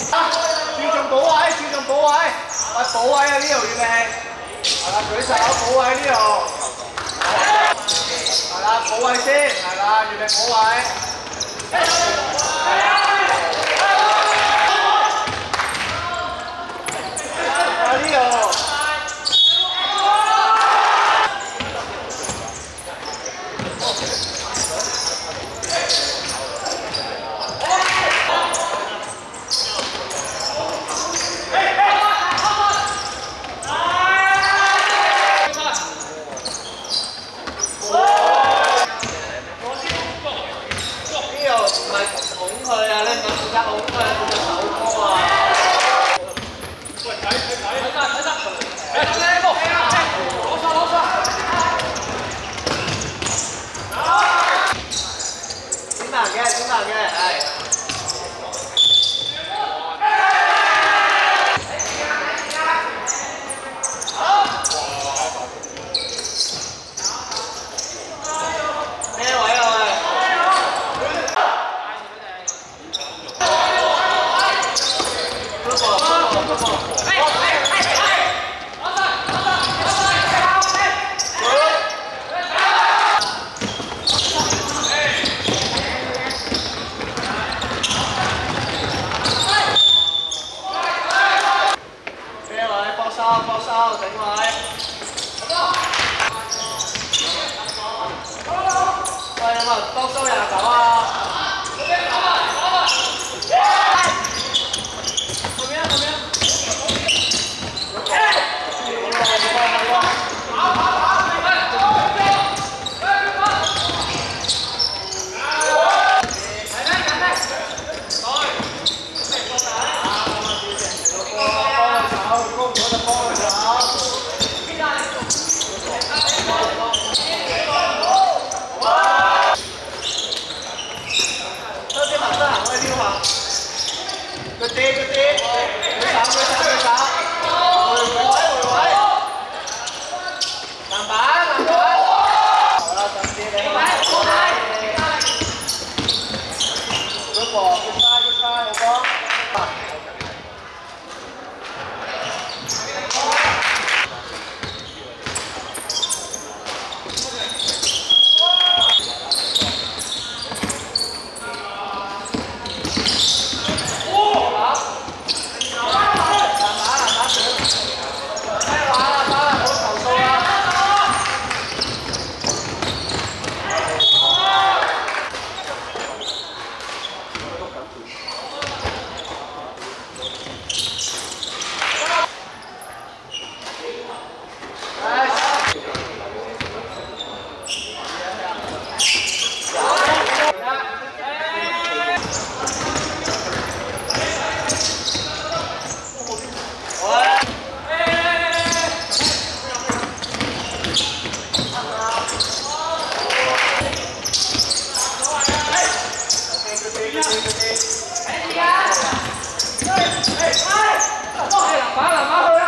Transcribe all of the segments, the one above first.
注重保位，注重保位，喂保位啊呢度要命，係啦舉手保位呢度，係啦保位先，係啦預備保位。红粉。我们放火发了，发了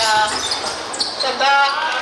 对啊上